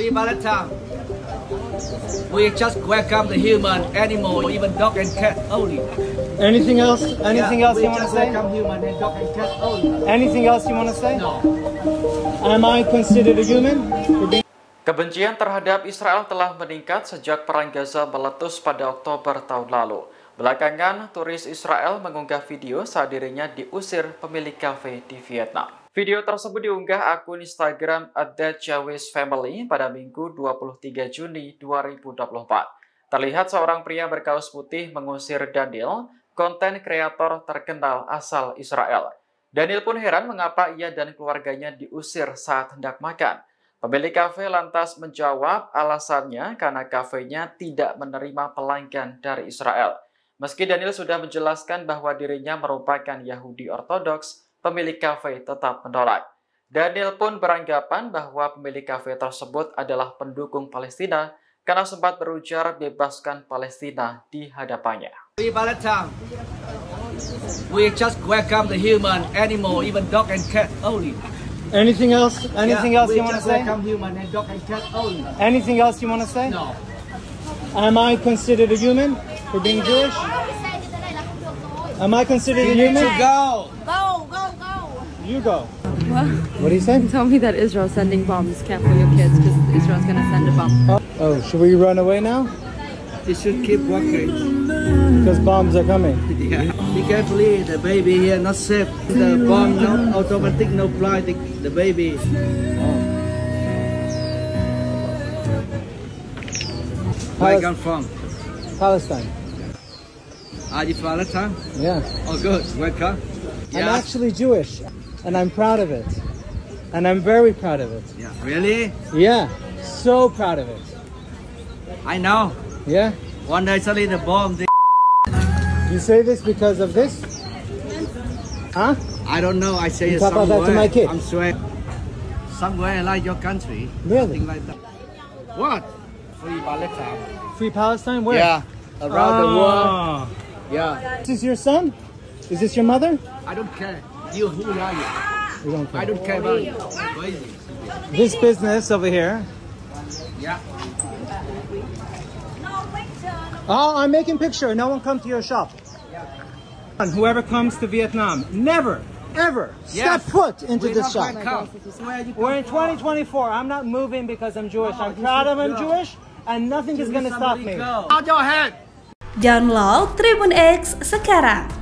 Valentine. We just welcome the human, animal, even dog and cat only. Anything else? Anything Yeah, else you want to say? welcome human and dog and cat only. Anything else you want to say? No. Am I considered a human Kebencian terhadap Israel telah meningkat sejak Perang Gaza meletus pada Oktober tahun lalu. Belakangan, turis Israel mengunggah video saat dirinya diusir pemilik kafe di Vietnam. Video tersebut diunggah akun Instagram Jewish Family pada Minggu 23 Juni 2024. Terlihat seorang pria berkaus putih mengusir Daniel, konten kreator terkenal asal Israel. Daniel pun heran mengapa ia dan keluarganya diusir saat hendak makan. Pemilik kafe lantas menjawab alasannya karena kafenya tidak menerima pelanggan dari Israel. Meski Daniel sudah menjelaskan bahwa dirinya merupakan Yahudi Ortodoks, pemilik kafe tetap menolak. Daniel pun beranggapan bahwa pemilik kafe tersebut adalah pendukung Palestina karena sempat berujar bebaskan Palestina di hadapannya. We just welcome the human, animal, even dog and cat only. anything else? Anything Yeah, else you want to say? welcome human and dog and cat only. Anything else you want to say? No. Am I considered a human for being Jewish? Am I considered a human? to go, go. You go. What? What do you say? Tell me that Israel's sending bombs. Careful your kids because Israel's gonna send a bomb. Oh, should we run away now? You should keep walking. Because bombs are coming. Yeah. Be carefully, the baby here not safe. The bomb no automatic, no fly the, the baby. Oh. Where you come from? Palestine. Are you Valentine? Yeah. Oh, good. Welcome. I'm actually Jewish, and I'm proud of it. And I'm very proud of it. Yeah. Really? Yeah. So proud of it. I know. Yeah. One day suddenly the bomb. They, You say this because of this? Huh? I don't know. I say You it talk about that to my kid. I'm swear. Somewhere like your country. Really? Something like that. What? Free Palestine. Free Palestine? Where? Yeah. Around the world. Ah. Yeah. This is your son? Is this your mother? I don't care. You who are you? We don't I don't care about you. This business over here. Yeah. Oh, I'm making picture. No one come to your shop. And whoever comes to Vietnam, never, ever Yeah. step foot into We're this shop. welcome. Where you We're in 2024. I'm not moving because I'm Jewish. No, I'm proud of I'm go. Jewish, and nothing is going to stop me. go. Out your head. Download Tribun X sekarang.